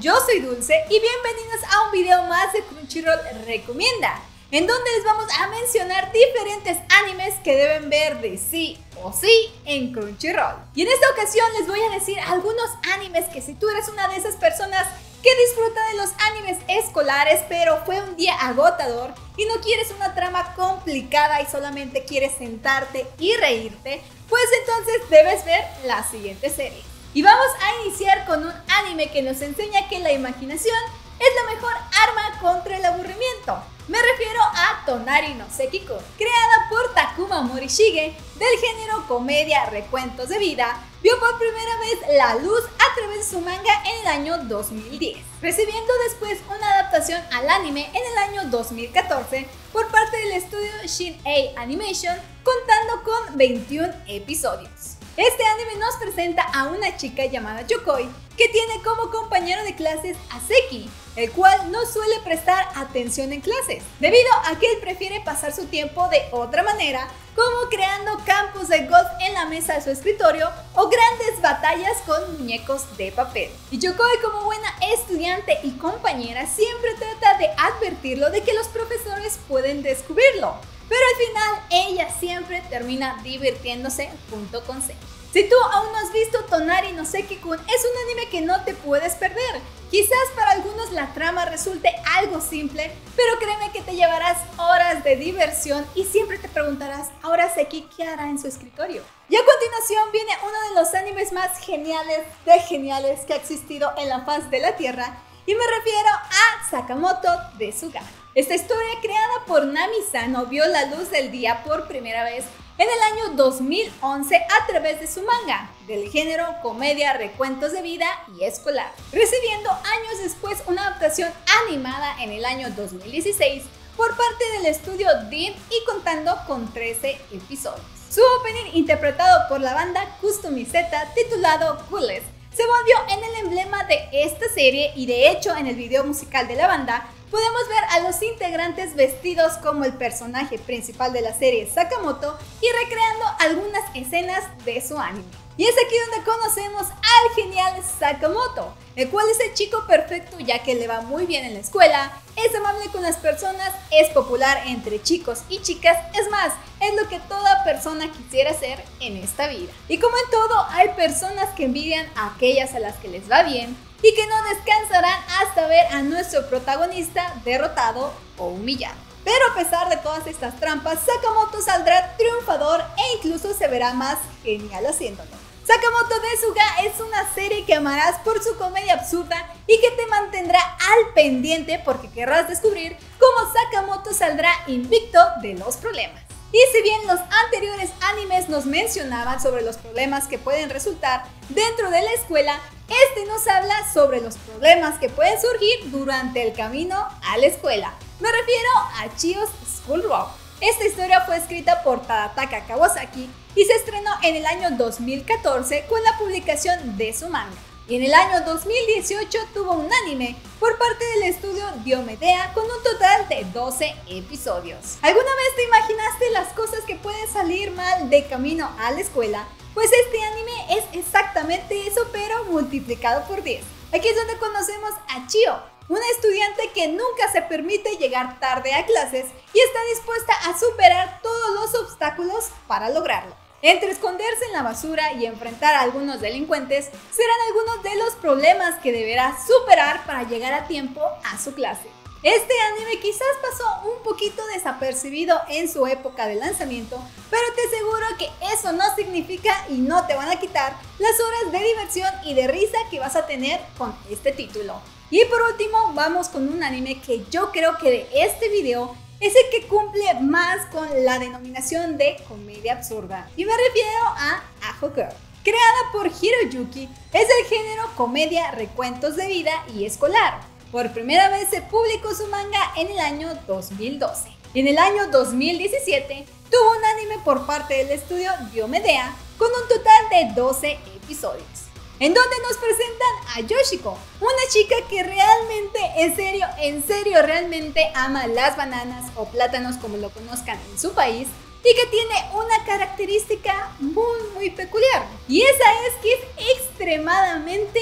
Yo soy Dulce y bienvenidos a un video más de Crunchyroll Recomienda, en donde les vamos a mencionar diferentes animes que deben ver de sí o sí en Crunchyroll. Y en esta ocasión les voy a decir algunos animes que si tú eres una de esas personas que disfruta de los animes escolares, pero fue un día agotador y no quieres una trama complicada y solamente quieres sentarte y reírte, pues entonces debes ver la siguiente serie. Y vamos a iniciar con un anime que nos enseña que la imaginación es la mejor arma contra el aburrimiento. Me refiero a Tonari no Sekiko, creada por Takuma Morishige, del género comedia recuentos de vida, vio por primera vez la luz a través de su manga en el año 2010, recibiendo después una adaptación al anime en el año 2014 por parte del estudio Shin-A Animation, contando con 21 episodios. Este anime nos presenta a una chica llamada Yokoi que tiene como compañero de clases a Seki, el cual no suele prestar atención en clases, debido a que él prefiere pasar su tiempo de otra manera, como creando campos de golf en la mesa de su escritorio o grandes batallas con muñecos de papel. Y Yokoi como buena estudiante y compañera siempre trata de advertirlo de que los profesores pueden descubrirlo, pero al final ella siempre termina divirtiéndose junto con Seki. Si tú aún no has visto Tonari no Seki-kun, es un anime que no te puedes perder. Quizás para algunos la trama resulte algo simple, pero créeme que te llevarás horas de diversión y siempre te preguntarás, ahora Seki, ¿qué hará en su escritorio? Y a continuación viene uno de los animes más geniales de geniales que ha existido en la faz de la Tierra, y me refiero a Sakamoto de Suga. Esta historia creada por Nami-Sano vio la luz del día por primera vez en el año 2011 a través de su manga, del género comedia, recuentos de vida y escolar, recibiendo años después una adaptación animada en el año 2016 por parte del estudio DIN y contando con 13 episodios. Su opening interpretado por la banda Customizeta titulado Coolest se volvió en el emblema de esta serie y de hecho en el video musical de la banda podemos ver a los integrantes vestidos como el personaje principal de la serie Sakamoto y recreando algunas escenas de su anime. Y es aquí donde conocemos al genial Sakamoto, el cual es el chico perfecto ya que le va muy bien en la escuela, es amable con las personas, es popular entre chicos y chicas, es más, es lo que toda persona quisiera ser en esta vida. Y como en todo, hay personas que envidian a aquellas a las que les va bien y que no descansarán hasta ver a nuestro protagonista derrotado o humillado. Pero a pesar de todas estas trampas, Sakamoto saldrá triunfador e incluso se verá más genial haciéndolo. Sakamoto de Suga es una serie que amarás por su comedia absurda y que te mantendrá al pendiente porque querrás descubrir cómo Sakamoto saldrá invicto de los problemas. Y si bien los anteriores animes nos mencionaban sobre los problemas que pueden resultar dentro de la escuela, este nos habla sobre los problemas que pueden surgir durante el camino a la escuela. Me refiero a Chio's School Rock. Esta historia fue escrita por Tadataka Kawasaki y se estrenó en el año 2014 con la publicación de su manga. Y en el año 2018 tuvo un anime por parte del estudio Diomedea con un total de 12 episodios. ¿Alguna vez te imaginaste las cosas que pueden salir mal de camino a la escuela? Pues este anime es exactamente eso, pero multiplicado por 10. Aquí es donde conocemos a Chio, una estudiante que nunca se permite llegar tarde a clases y está dispuesta a superar todos los obstáculos para lograrlo. Entre esconderse en la basura y enfrentar a algunos delincuentes serán algunos de los problemas que deberá superar para llegar a tiempo a su clase. Este anime quizás pasó un poquito desapercibido en su época de lanzamiento, pero te aseguro que eso no significa y no te van a quitar las horas de diversión y de risa que vas a tener con este título. Y por último, vamos con un anime que yo creo que de este video es el que cumple más con la denominación de comedia absurda. Y me refiero a Aho Girl. Creada por Hiroyuki, es el género comedia, recuentos de vida y escolar por primera vez se publicó su manga en el año 2012. En el año 2017 tuvo un anime por parte del estudio Diomedea con un total de 12 episodios, en donde nos presentan a Yoshiko, una chica que realmente, en serio, en serio, realmente ama las bananas o plátanos como lo conozcan en su país y que tiene una característica muy, muy peculiar. Y esa es que es extremadamente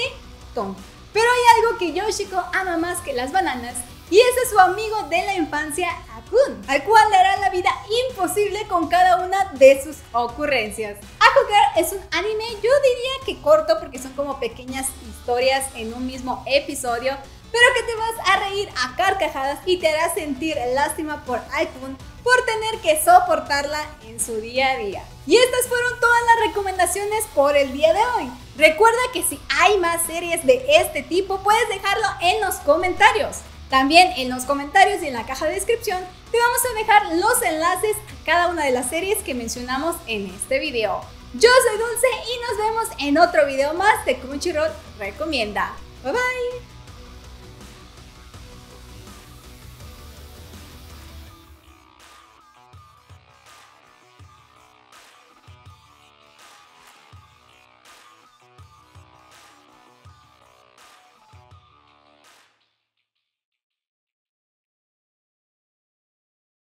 tonta. Pero hay algo que Yoshiko ama más que las bananas y es su amigo de la infancia, Akun, al cual le hará la vida imposible con cada una de sus ocurrencias. Es un anime, yo diría que corto porque son como pequeñas historias en un mismo episodio, pero que te vas a reír a carcajadas y te hará sentir lástima por Akun por tener que soportarla en su día a día. Y estas fueron todas las recomendaciones por el día de hoy. Recuerda que si hay más series de este tipo, puedes dejarlo en los comentarios. También en los comentarios y en la caja de descripción te vamos a dejar los enlaces a cada una de las series que mencionamos en este video. Yo soy Dulce y nos vemos en otro video más de Crunchyroll Recomienda. Bye bye.